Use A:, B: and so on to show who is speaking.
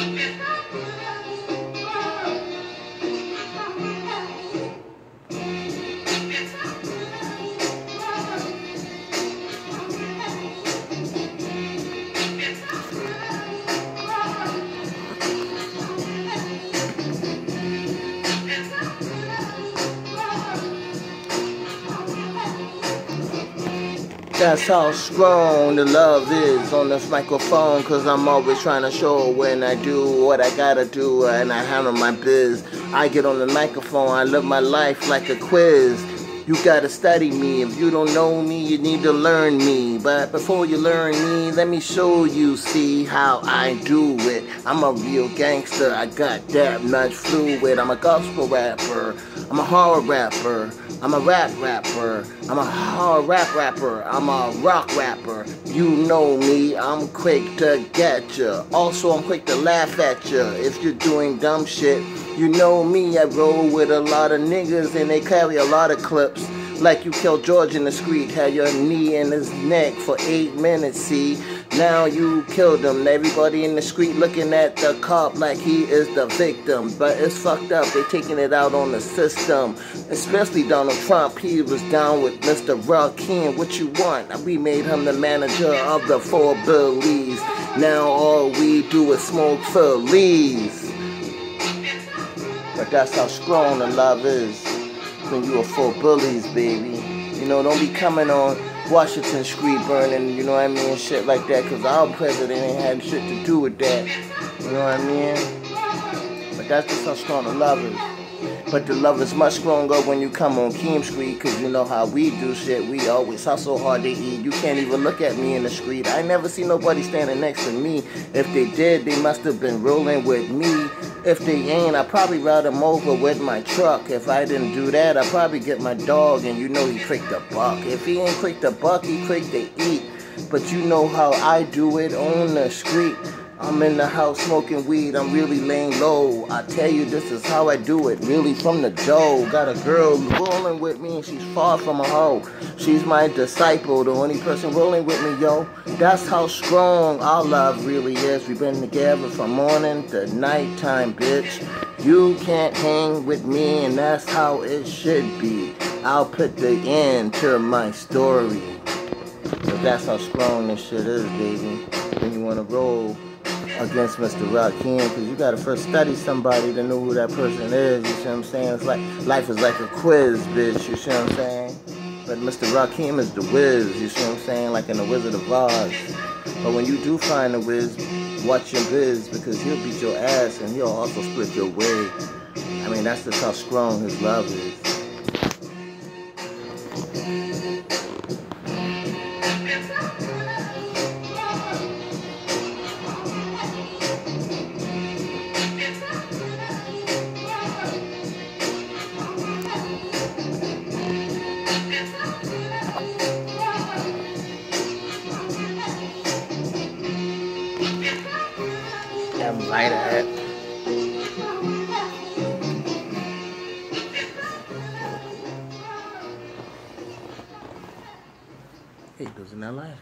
A: It's That's how strong the love is on this microphone. Cause I'm always trying to show when I do what I gotta do and I handle my biz. I get on the microphone, I live my life like a quiz. You gotta study me. If you don't know me, you need to learn me. But before you learn me, let me show you, see how I do it. I'm a real gangster. I got that much fluid. I'm a gospel rapper. I'm a horror rapper. I'm a rap rapper. I'm a hard rap rapper. I'm a rock rapper. You know me. I'm quick to get ya. Also, I'm quick to laugh at ya. If you're doing dumb shit, you know me, I roll with a lot of niggas and they carry a lot of clips. Like you killed George in the street, had your knee in his neck for eight minutes, see? Now you killed him. Everybody in the street looking at the cop like he is the victim. But it's fucked up. They're taking it out on the system. Especially Donald Trump. He was down with Mr. Rakeem. What you want? We made him the manager of the four billies. Now all we do is smoke Phillies. But that's how strong the love is you are full bullies, baby. You know, don't be coming on Washington Street burning, you know what I mean, shit like that, because our president ain't had shit to do with that. You know what I mean? But that's just how strong the love is. But the love is much stronger when you come on Keem Street, because you know how we do shit. We always hustle hard to eat. You can't even look at me in the street. I never see nobody standing next to me. If they did, they must have been rolling with me. If they ain't, I probably ride them over with my truck. If I didn't do that, I'd probably get my dog, and you know he quick the buck. If he ain't quick the buck, he quick to eat. But you know how I do it on the street. I'm in the house smoking weed, I'm really laying low. I tell you, this is how I do it, really from the dough. Got a girl rolling with me, and she's far from a hoe. She's my disciple, the only person rolling with me, yo. That's how strong our love really is. We've been together from morning to nighttime, bitch. You can't hang with me, and that's how it should be. I'll put the end to my story. But that's how strong this shit is, baby. When you wanna roll against Mr. Rakeem because you gotta first study somebody to know who that person is. You see what I'm saying? It's like life is like a quiz, bitch. You see what I'm saying? But Mr. Rakeem is the whiz. You see what I'm saying? Like in the Wizard of Oz. But when you do find the whiz, watch your biz because he'll beat your ass and he'll also split your way. I mean, that's just how strong his love is. At. Hey, doesn't that light?